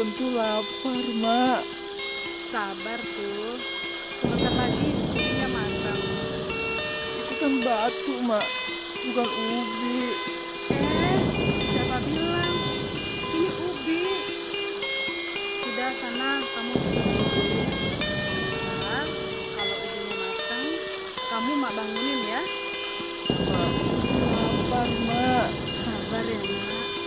bentuk lapar, Mak. Sabar tuh. Sebentar lagi ubinya matang. Itu kan batu, Mak. Bukan ubi. Eh, siapa bilang? Ini ubi. Sudah sana kamu tidur dulu. Nah, kalau ubinya matang, kamu mak bangunin ya. Mak, lapar, Mak. Sabar ya mak.